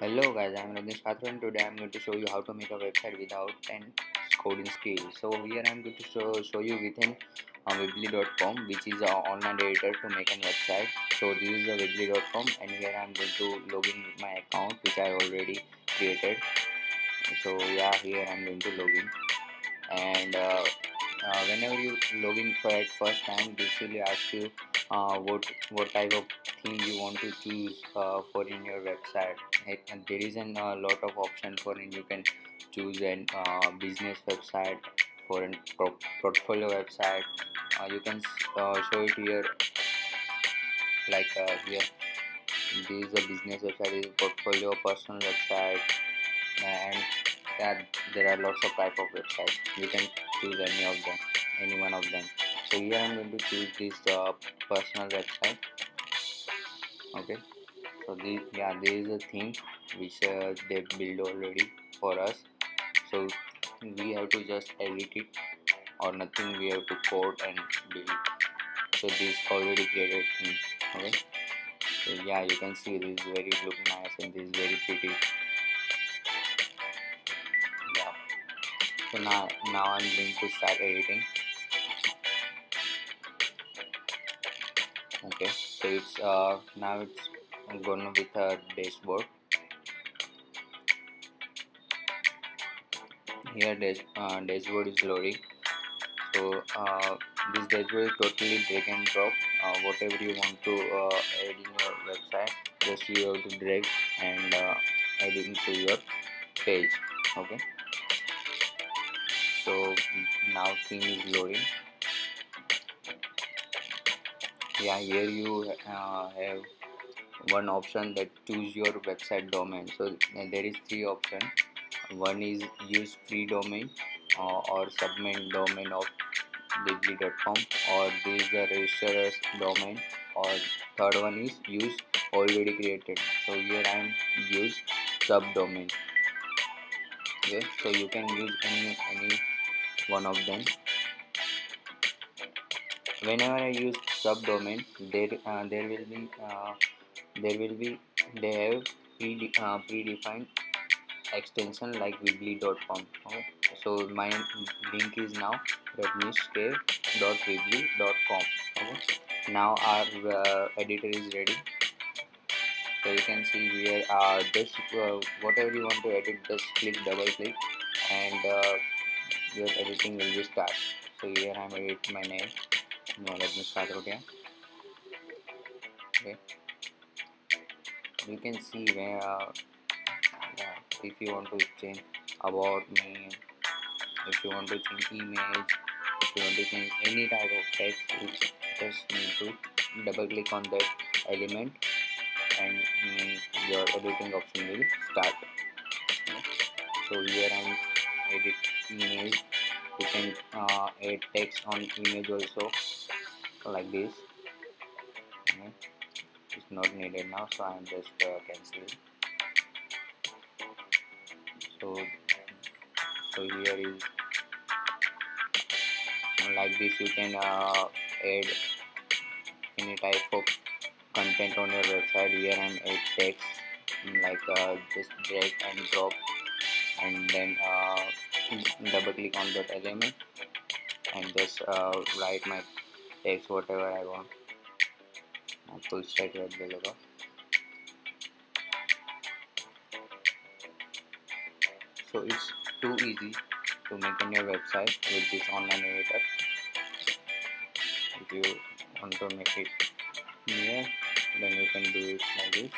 Hello guys, I'm Rajnish Kathur and today I'm going to show you how to make a website without 10 coding skills. So here I'm going to show, show you within uh, weebly.com which is an online editor to make a website. So this is a weebly.com and here I'm going to log in with my account which I already created. So yeah, here I'm going to log in and uh, uh, whenever you log in for at first time this will ask you uh, what what type of theme you want to choose uh, for in your website. And there is a uh, lot of option for it you can choose an uh, business website for a portfolio website. Uh, you can uh, show it here. Like here. This is a business website is portfolio personal website and there are lots of type of websites. You can choose any of them any one of them. So here i'm going to choose this uh, personal website so this yeah there is a theme which uh, they build already for us. So we have to just edit it or nothing. We have to code and build. So this already created theme okay. So yeah you can see this is very look nice and this is very pretty. Yeah. So now now i'm going to start editing okay so it's uh now it's gonna with a dashboard. Here dash, uh, dashboard is loading. So uh, this dashboard is totally drag and drop. Uh, whatever you want to uh, add in your website just you have to drag and uh, add it into your page. Okay? So now thing is loading yeah here you uh, have one option that choose your website domain. So there is three option. One is use free domain uh, or subdomain of weebly.com or this is the register domain. Or third one is use already created. So here i am use subdomain. Okay so you can use any any one of them whenever i use subdomain there uh, there will be uh, there will be they have pre uh, predefined extension like weebly.com okay so my link is now rajneeshk.weebly.com okay now our uh, editor is ready. So you can see here uh, just uh, whatever you want to edit just click double click and uh, your editing will be start so here i'm editing my name no, let me start okay okay. You can see where uh, yeah, if you want to change about me if you want to change image if you want to change any type of text you just need to double click on that element and your editing option will start. So here i'm edit image you can uh, add text on image also like this. It's not needed now so I'm just uh, canceling. So so here is like this you can uh, add any type of content on your website here and add text like uh, just drag and drop and then uh, double click on that element and just uh, write my text whatever I want. Full stack web developer so it's too easy to make a new website with this online editor. If you want to make it near then you can do it like this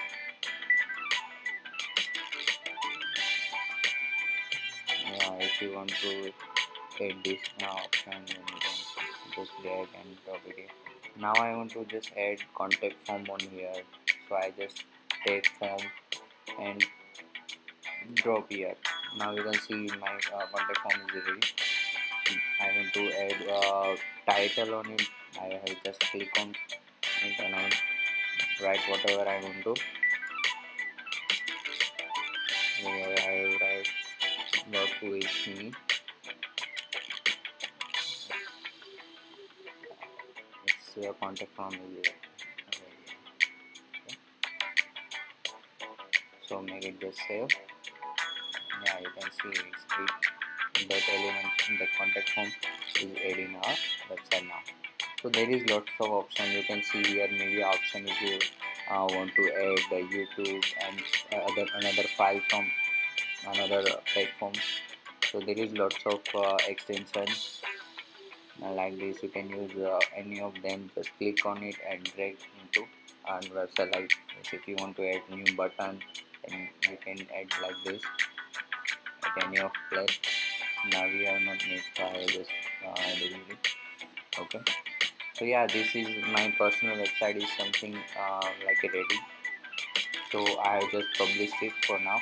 if you want to add this option just drag and drop it now I want to just add contact form on here. So I just take form and drop here. Now you can see my uh, contact form is ready. I want to add uh, title on it. I just click on it and I write whatever I want to work with me your contact form here. So make it just save yeah you can see it's it that element in the contact form is adding our website now so there is lots of options. You can see here media option if you uh, want to add the youtube and uh, other another file from another platforms. So there is lots of uh, extensions. Uh, like this you can use uh, any of them. Just click on it and drag into and website. Like this if you want to add new button then you can add like this. At any of place now we are not made so I just uh, delete it. Okay. So yeah this is my personal website is something uh, like ready. So I have just published it for now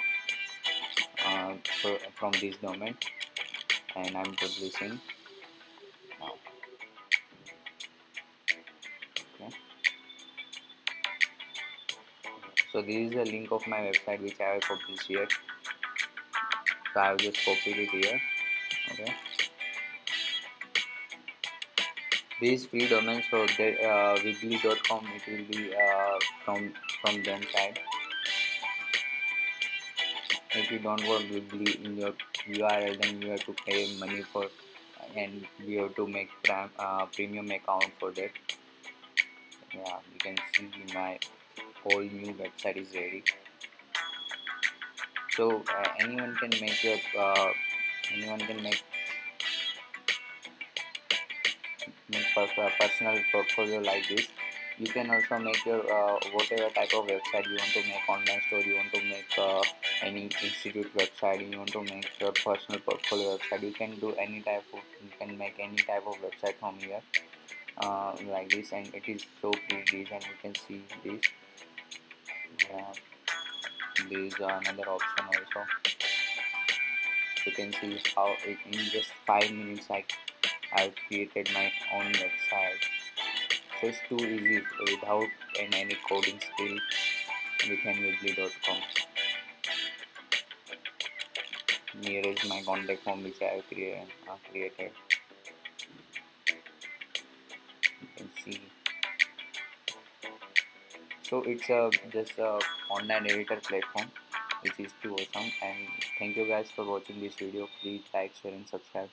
uh, from this domain and I'm publishing now. Okay. so this is the link of my website which I have published here. So I have just copied it here. Okay. These free domains so the uh, weebly.com it will be uh, from from them side if you don't want weebly in your url then you have to pay money for and you have to make uh, premium account for that. Yeah you can see my whole new website is ready. So uh, anyone can make your uh, anyone can make make personal portfolio like this you can also make your uh, whatever type of website you want to make online store you want to make uh, any institute website you want to make your personal portfolio website you can do any type of you can make any type of website from here uh, like this and it is so pretty and you can see this. Yeah. There is another option also. You can see how it, in just five minutes I I've created my own website it's too easy without any coding skill within weebly.com here is my contact form which I have created, uh, created. You can see. So it's a just a online editor platform which is too awesome and thank you guys for watching this video. Please like share and subscribe